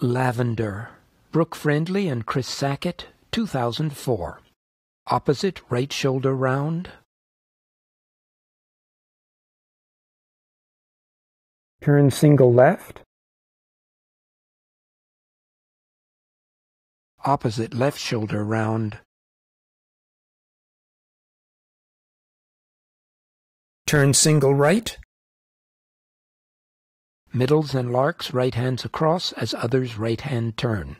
Lavender. Brooke Friendly and Chris Sackett, 2004. Opposite right shoulder round. Turn single left. Opposite left shoulder round. Turn single right. Middles and larks right hands across as others right hand turn.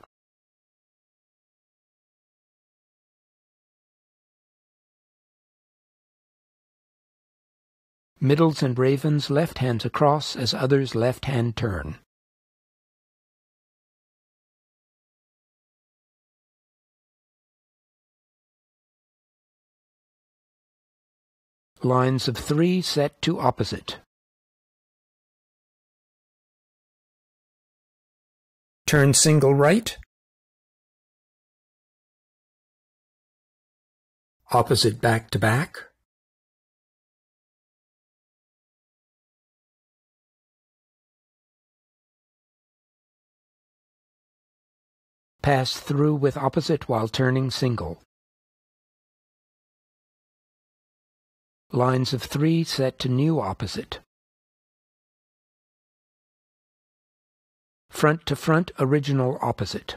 Middles and ravens left hands across as others left hand turn. Lines of three set to opposite. Turn single right. Opposite back to back. Pass through with opposite while turning single. Lines of three set to new opposite. Front to front original opposite.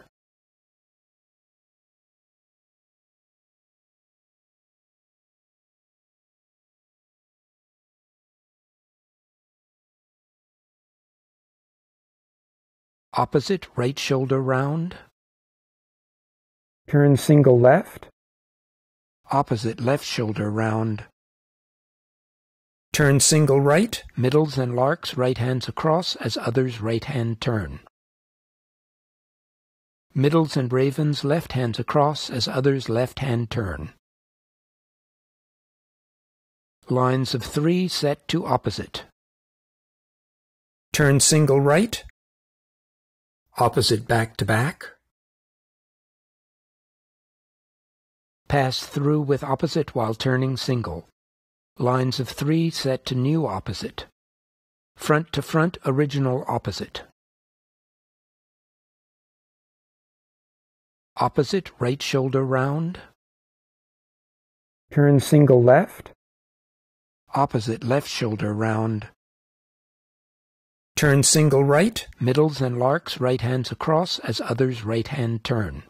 Opposite right shoulder round. Turn single left. Opposite left shoulder round. Turn single right. Middles and larks right hands across as others right hand turn. Middles and ravens left hands across as others left hand turn. Lines of three set to opposite. Turn single right. Opposite back to back. Pass through with opposite while turning single. Lines of three set to new opposite. Front to front original opposite. Opposite right shoulder round. Turn single left. Opposite left shoulder round. Turn single right. Middles and larks right hands across as others right hand turn.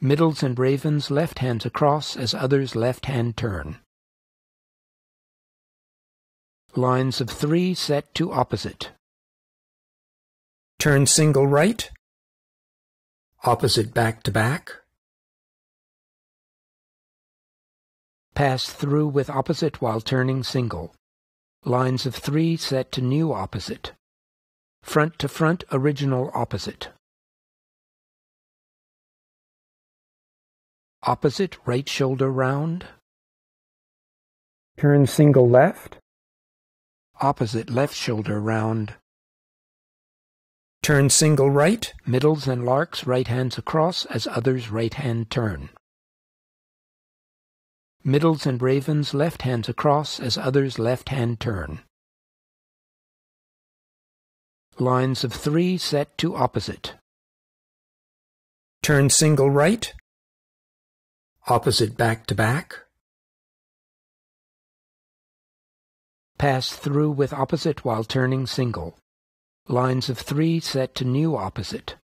Middles and ravens left hands across as others left hand turn. Lines of three set to opposite. Turn single right. Opposite back to back. Pass through with opposite while turning single. Lines of three set to new opposite. Front to front original opposite. Opposite right shoulder round. Turn single left. Opposite left shoulder round. Turn single right. Middles and larks right hands across as others right hand turn. Middles and ravens left hands across as others left hand turn. Lines of three set to opposite. Turn single right opposite back to back. Pass through with opposite while turning single. Lines of three set to new opposite.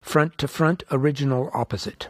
Front to front original opposite.